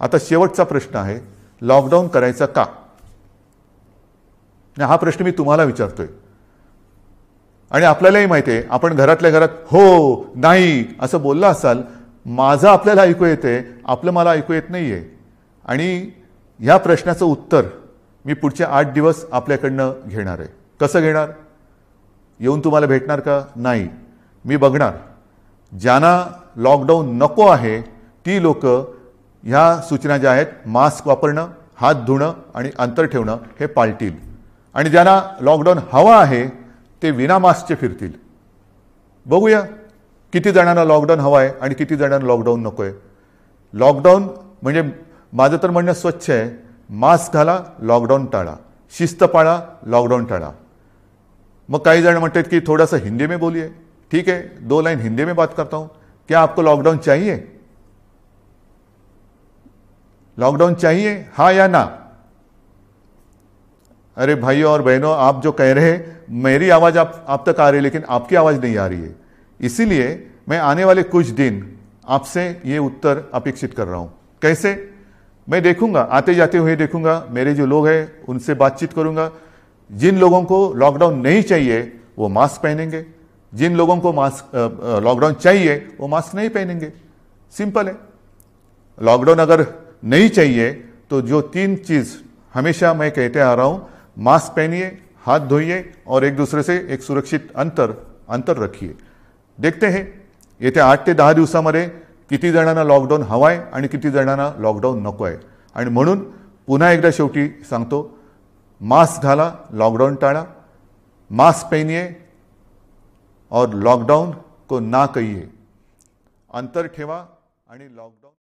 आता शेवटचा प्रश्न आहे लॉकडाऊन करायचा का? हा प्रश्न मी तुम्हाला विचारतोय. आणि आपल्यालाही माहिती आहे आपण घरातल्या घरात हो नाही असं बोलला असाल माझं आपल्याला ऐकू येते आपलं मला ऐकू येत नाही आहे आणि ह्या प्रश्नाचं उत्तर मी पुढचे आठ दिवस आपल्याकडनं घेणार आहे. कसं घेणार? येऊन तुम्हाला भेटणार का? नाही. मी बघणार. ज्यांना लॉकडाऊन नको आहे ती लोक ह्या सूचना ज्या आहेत मास्क वापरणं हात धुणं आणि अंतर ठेवणं हे पाळतील आणि ज्यांना लॉकडाऊन हवा आहे ते विना मास्कचे फिरतील. बघूया किती जणांना लॉकडाऊन हवा आहे आणि किती जणांना लॉकडाऊन नको आहे लॉकडाऊन म्हणजे माझं तर म्हणणं स्वच्छ आहे मास्क घाला लॉकडाऊन टाळा. शिस्त पाळा लॉकडाऊन टाळा. मग काही जण म्हणतात की थोड़ा सा हिंदी में बोलिए. ठीक है दो लाइन हिंदी में बात करता हूं. क्या आपको लॉकडाउन चाहिए? लॉकडाउन चाहिए? हाँ या ना? अरे भाइयों और बहनों, आप जो कह रहे हैं, मेरी आवाज़ आप आप तक आ रही है, लेकिन आपकी आवाज़ नहीं आ रही है। इसीलिए मैं आने वाले कुछ दिन आपसे ये उत्तर अपेक्षित कर रहा हूँ। कैसे? मैं देखूँगा आते जाते हुए देखूँगा, मेरे जो लोग हैं, उनसे बातचीत करूँगा। जिन लोगों को लॉकडाउन नहीं चाहिए, वो मास्क पहनेंगे। जिन लोगों को मास्क लॉकडाउन चाहिए, वो मास्क नहीं पहनेंगे। सिंपल है। लॉकडाउन अगर नहीं चाहिए तो जो तीन चीज़ हमेशा मैं कहते आ रहा हूँ, मास्क पहनिए, हाथ धोइए और एक दूसरे से एक सुरक्षित अंतर अंतर रखिए। देखते हैं येत्या आठ ते दहा दिवसामध्ये किती जणांना लॉकडाऊन हवा आहे आणि किती जणांना लॉकडाऊन नको आहे आणि म्हणून पुन्हा एकदा शेवटी सांगतो, मास्क घाला लॉकडाउन टाळा, मास्क पहनिए और लॉकडाउन को ना कहिए. अंतर ठेवा आणि लॉकडाऊन